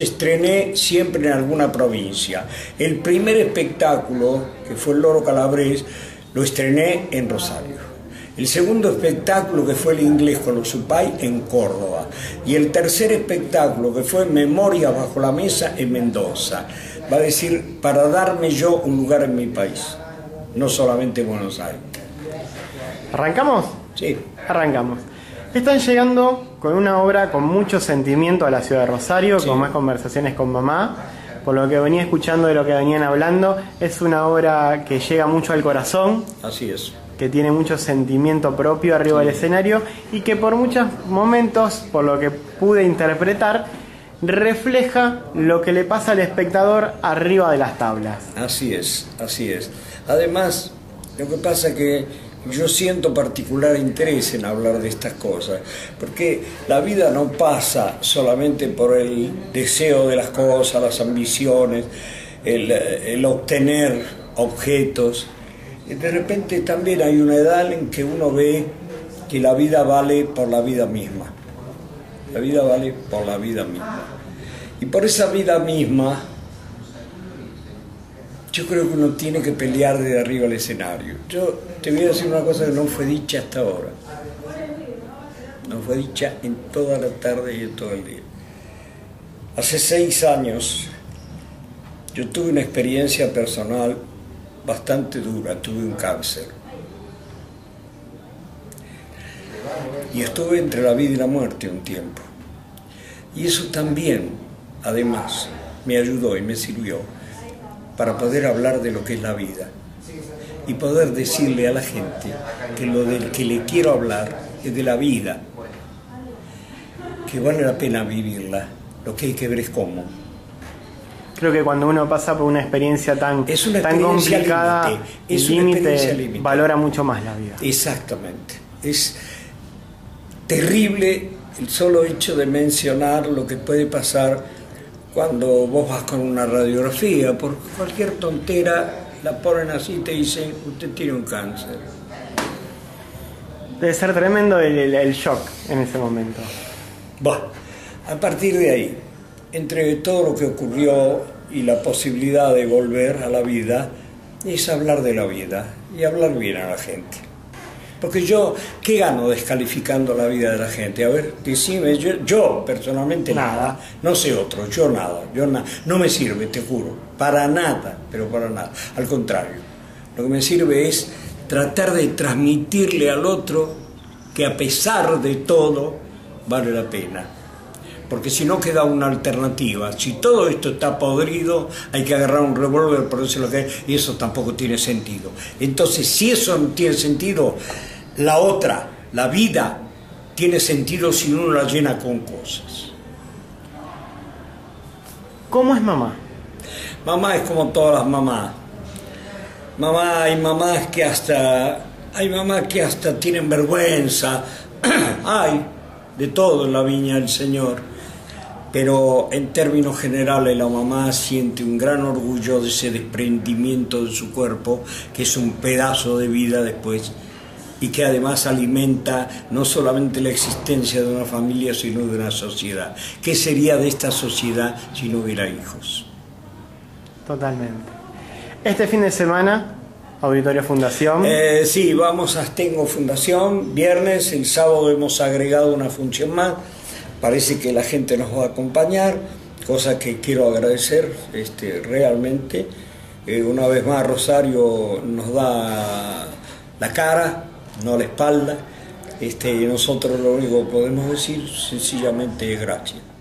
Estrené siempre en alguna provincia. El primer espectáculo, que fue el Loro Calabrés, lo estrené en Rosario. El segundo espectáculo, que fue el inglés con los Supay, en Córdoba. Y el tercer espectáculo, que fue Memoria bajo la mesa, en Mendoza. Va a decir, para darme yo un lugar en mi país, no solamente Buenos Aires. ¿Arrancamos? Sí. Arrancamos. Están llegando con una obra con mucho sentimiento a la ciudad de Rosario, con más conversaciones con mamá. Por lo que venía escuchando de lo que venían hablando, es una obra que llega mucho al corazón. Así es. Que tiene mucho sentimiento propio arriba del escenario y que por muchos momentos, por lo que pude interpretar, refleja lo que le pasa al espectador arriba de las tablas. Así es, así es. Además, lo que pasa es que yo siento particular interés en hablar de estas cosas, porque la vida no pasa solamente por el deseo de las cosas, las ambiciones, el, obtener objetos. De repente también hay una edad en que uno ve que la vida vale por la vida misma. La vida vale por la vida misma. Y por esa vida misma yo creo que uno tiene que pelear desde arriba el escenario. Yo te voy a decir una cosa que no fue dicha hasta ahora. No fue dicha en toda la tarde y en todo el día. Hace seis años yo tuve una experiencia personal bastante dura, tuve un cáncer. Y estuve entre la vida y la muerte un tiempo. Y eso también, además, me ayudó y me sirvió para poder hablar de lo que es la vida y poder decirle a la gente que lo del que le quiero hablar es de la vida, que vale la pena vivirla, lo que hay que ver es cómo. Creo que cuando uno pasa por una experiencia tan, tan complicada, el límite valora mucho más la vida. Exactamente. Es terrible el solo hecho de mencionar lo que puede pasar cuando vos vas con una radiografía, por cualquier tontera la ponen así y te dicen, usted tiene un cáncer. Debe ser tremendo el, shock en ese momento. Bueno, a partir de ahí, entre todo lo que ocurrió y la posibilidad de volver a la vida, es hablar de la vida y hablar bien a la gente. Porque yo, ¿qué gano descalificando la vida de la gente? A ver, decime, yo, yo personalmente nada. no sé otro, yo nada, yo nada, no me sirve, te juro, para nada, pero para nada. Al contrario, lo que me sirve es tratar de transmitirle al otro que a pesar de todo vale la pena. Porque si no queda una alternativa. Si todo esto está podrido, hay que agarrar un revólver, lo que y eso tampoco tiene sentido. Entonces, si eso no tiene sentido, la otra, la vida, tiene sentido si uno la llena con cosas. ¿Cómo es mamá? Mamá es como todas las mamás. Mamá, hay mamás que hasta, hay mamás que hasta tienen vergüenza. hay de todo en la viña del Señor. Pero en términos generales la mamá siente un gran orgullo de ese desprendimiento de su cuerpo, que es un pedazo de vida después y que además alimenta no solamente la existencia de una familia, sino de una sociedad. ¿Qué sería de esta sociedad si no hubiera hijos? Totalmente. Este fin de semana, Auditorio Fundación. Eh, sí, vamos a Tengo Fundación, viernes, el sábado hemos agregado una función más, parece que la gente nos va a acompañar, cosa que quiero agradecer este, realmente. Eh, una vez más Rosario nos da la cara, no la espalda. Este, nosotros lo único que podemos decir sencillamente es gracias.